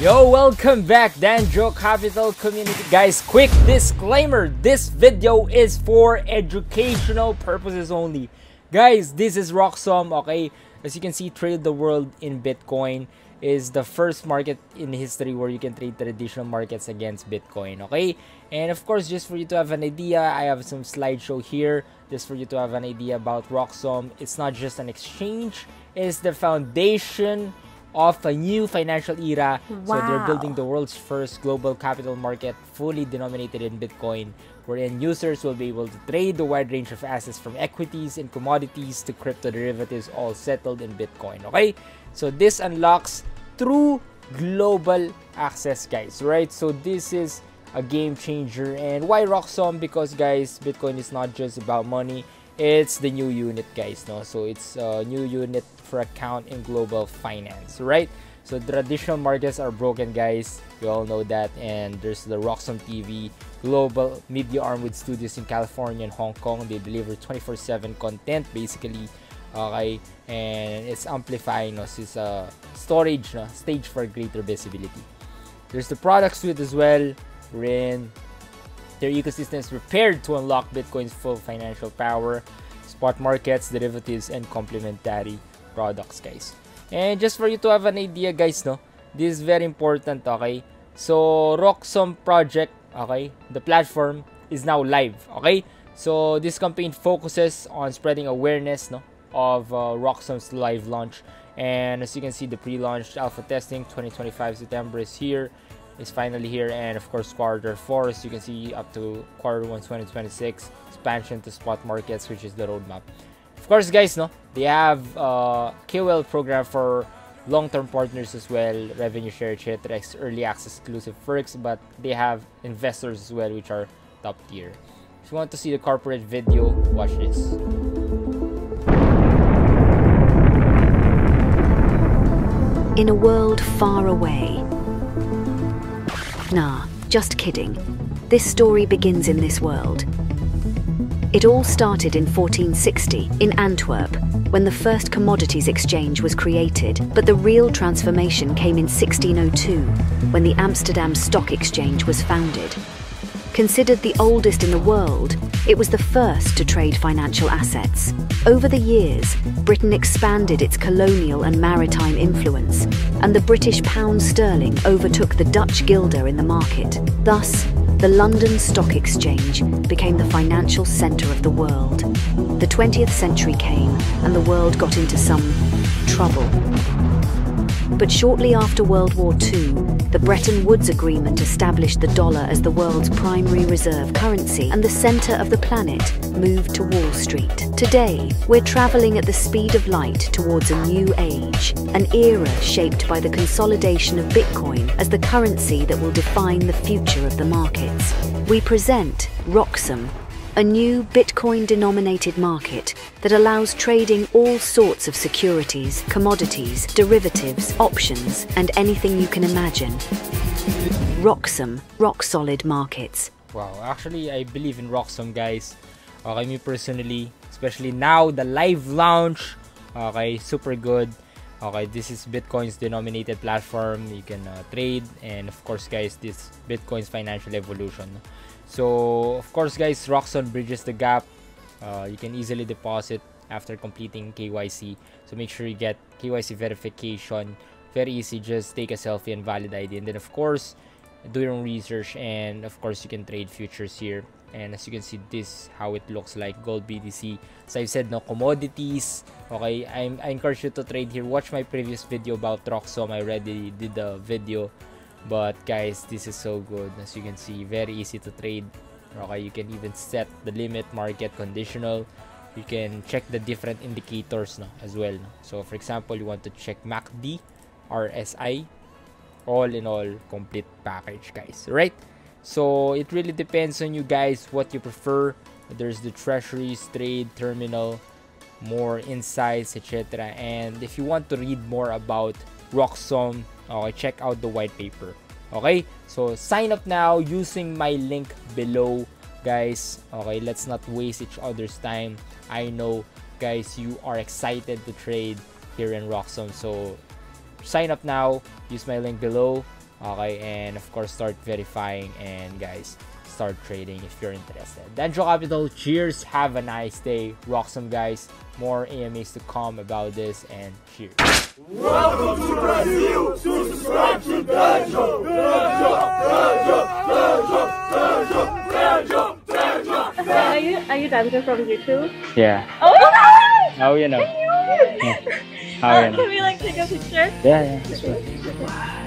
Yo, welcome back, Danjo Capital Community. Guys, quick disclaimer this video is for educational purposes only. Guys, this is Roxom, okay? As you can see, Trade the World in Bitcoin is the first market in history where you can trade traditional markets against Bitcoin, okay? And of course, just for you to have an idea, I have some slideshow here just for you to have an idea about Roxom. It's not just an exchange, it's the foundation of a new financial era. Wow. So they're building the world's first global capital market fully denominated in Bitcoin, wherein users will be able to trade the wide range of assets from equities and commodities to crypto derivatives, all settled in Bitcoin. Okay? So this unlocks true global access, guys. Right? So this is a game changer. And why Roxom? Because guys, Bitcoin is not just about money it's the new unit guys no? So it's a new unit for account in global finance right? So traditional markets are broken guys. We all know that. And there's the roxom tv global media arm with studios in california and hong kong. They deliver 24 7 content basically okay? And it's amplifying so it's a storage no? stage for greater visibility. There's the product suite as well wherein their ecosystem is prepared to unlock Bitcoin's full financial power, spot markets, derivatives, and complementary products, guys. And just for you to have an idea, guys, no, this is very important, okay? So, Roxom project, okay, the platform is now live, okay? So, this campaign focuses on spreading awareness, no, of uh, Roxom's live launch. And as you can see, the pre-launch alpha testing 2025 September is here is finally here and of course quarter 4 as you can see up to quarter 1 2026 expansion to spot markets which is the roadmap. Of course guys no they have uh KOL program for long-term partners as well revenue share etc early access exclusive perks but they have investors as well which are top tier. If you want to see the corporate video watch this. In a world far away, Nah, just kidding. This story begins in this world. It all started in 1460 in Antwerp, when the first commodities exchange was created, but the real transformation came in 1602, when the Amsterdam Stock Exchange was founded. Considered the oldest in the world, it was the first to trade financial assets. Over the years, Britain expanded its colonial and maritime influence, and the British pound sterling overtook the Dutch guilder in the market. Thus, the London Stock Exchange became the financial centre of the world. The 20th century came, and the world got into some trouble. But shortly after World War II, the Bretton Woods Agreement established the dollar as the world's primary reserve currency, and the centre of the planet moved to Wall Street. Today, we're travelling at the speed of light towards a new age, an era shaped by the consolidation of Bitcoin as the currency that will define the future of the markets. We present Roxom, a new Bitcoin denominated market that allows trading all sorts of securities, commodities, derivatives, options, and anything you can imagine. Roxom, rock solid markets. Wow, actually, I believe in Roxom, guys. Okay, me personally, especially now, the live launch, okay, super good. Okay, this is Bitcoin's denominated platform. You can uh, trade, and of course, guys, this Bitcoin's financial evolution. So, of course, guys, Roxom bridges the gap. Uh, you can easily deposit after completing KYC. So make sure you get KYC verification. Very easy, just take a selfie and valid ID. And then, of course, do your own research. And of course, you can trade futures here. And as you can see, this how it looks like gold BTC. As I've said, no commodities. Okay, I, I encourage you to trade here. Watch my previous video about Roxom. I already did the video but guys this is so good. As you can see very easy to trade. Okay you can even set the limit market conditional. You can check the different indicators no, as well no? so for example you want to check MACD RSI all in all complete package guys right? So it really depends on you guys what you prefer. There's the treasuries trade terminal more insights etc and if you want to read more about Roxom Okay, check out the white paper. Okay, so sign up now using my link below, guys. Okay, let's not waste each other's time. I know, guys, you are excited to trade here in Roxom. So sign up now, use my link below, Okay, and of course, start verifying and guys, start trading if you're interested. Danjo Capital, cheers. Have a nice day. Roxom guys. More AMAs to come about this and cheers. Welcome to Brazil. Subscribe to Danjo. Danjo. Danjo. Are you are you Danjo from YouTube? Yeah. Oh my god! Oh, you know. Yeah. How uh, you know? Can we like take a picture? Yeah, yeah. journey